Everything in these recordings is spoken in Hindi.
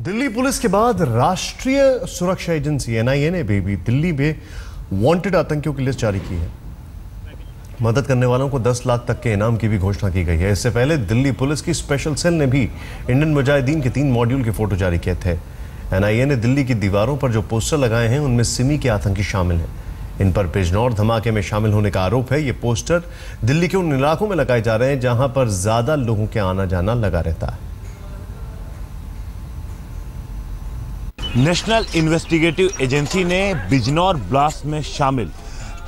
दिल्ली पुलिस के बाद राष्ट्रीय सुरक्षा एजेंसी एनआईए ने भी, भी दिल्ली में वांटेड आतंकियों की लिस्ट जारी की है। मदद करने वालों को 10 लाख तक के इनाम की भी घोषणा की गई है। इससे पहले दिल्ली पुलिस की स्पेशल सेल ने भी इंडियन मुजाहिदीन के तीन मॉड्यूल के फ़ोटो जारी किए थे। एनआईए ने दिल्ली की दीवारों पर जो पोस्टर लगाए हैं उनमें सिमी के आतंकी शामिल हैं। इन पर बिजनौर धमाके में शामिल होने का आरोप है। ये पोस्टर दिल्ली के उन इलाकों में लगाए जा रहे हैं जहाँ पर ज़्यादा लोगों के आना जाना लगा रहता है। नेशनल इन्वेस्टिगेटिव एजेंसी ने बिजनौर ब्लास्ट में शामिल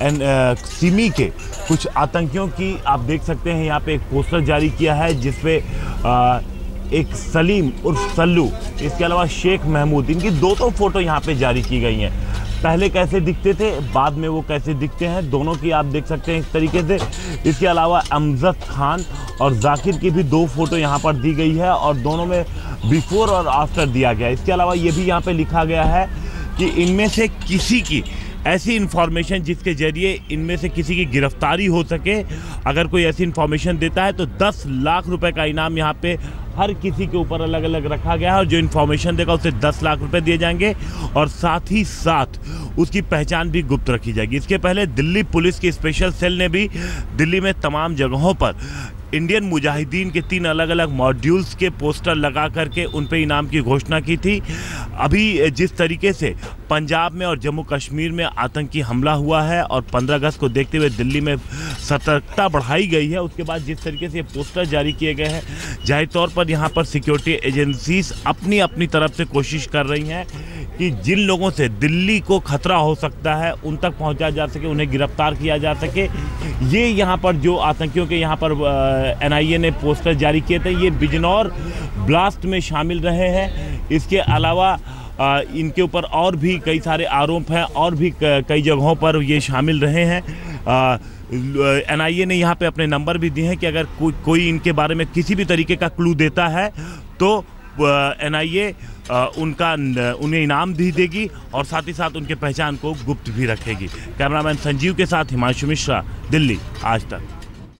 एन सिमी के कुछ आतंकियों की, आप देख सकते हैं, यहाँ पे एक पोस्टर जारी किया है, जिसपे एक सलीम उर्फ़ सल्लू, इसके अलावा शेख महमूद, इनकी दो दो फ़ोटो यहाँ पे जारी की गई हैं। पहले कैसे दिखते थे, बाद में वो कैसे दिखते हैं, दोनों की आप देख सकते हैं इस तरीके से। इसके अलावा अमजद खान और जाकिर की भी दो फ़ोटो यहाँ पर दी गई है, और दोनों में बिफोर और आफ्टर दिया गया। इसके अलावा ये भी यहाँ पे लिखा गया है कि इनमें से किसी की ऐसी इन्फॉर्मेशन जिसके ज़रिए इनमें से किसी की गिरफ्तारी हो सके, अगर कोई ऐसी इन्फॉर्मेशन देता है तो 10 लाख रुपए का इनाम यहाँ पे हर किसी के ऊपर अलग अलग रखा गया है और जो इन्फॉर्मेशन देगा उसे 10 लाख रुपए दिए जाएँगे और साथ ही साथ उसकी पहचान भी गुप्त रखी जाएगी। इसके पहले दिल्ली पुलिस की स्पेशल सेल ने भी दिल्ली में तमाम जगहों पर इंडियन मुजाहिदीन के तीन अलग अलग मॉड्यूल्स के पोस्टर लगा करके उन पर इनाम की घोषणा की थी। अभी जिस तरीके से पंजाब में और जम्मू कश्मीर में आतंकी हमला हुआ है और 15 अगस्त को देखते हुए दिल्ली में सतर्कता बढ़ाई गई है, उसके बाद जिस तरीके से ये पोस्टर जारी किए गए हैं, ज़ाहिर तौर पर यहाँ पर सिक्योरिटी एजेंसीज अपनी अपनी तरफ़ से कोशिश कर रही हैं कि जिन लोगों से दिल्ली को खतरा हो सकता है उन तक पहुँचा जा सके उन्हें गिरफ़्तार किया जा सके। ये यहाँ पर जो आतंकियों के यहाँ पर एनआईए ने पोस्टर जारी किए थे ये बिजनौर ब्लास्ट में शामिल रहे हैं। इसके अलावा आ, इनके ऊपर और भी कई सारे आरोप हैं और भी कई जगहों पर ये शामिल रहे हैं। एन आई ए ने यहाँ पे अपने नंबर भी दिए हैं कि अगर को, कोई इनके बारे में किसी भी तरीके का क्लू देता है तो एन आई ए उनका उन्हें इनाम भी देगी और साथ ही साथ उनके पहचान को गुप्त भी रखेगी। कैमरामैन संजीव के साथ हिमांशु मिश्रा, दिल्ली, आज तक।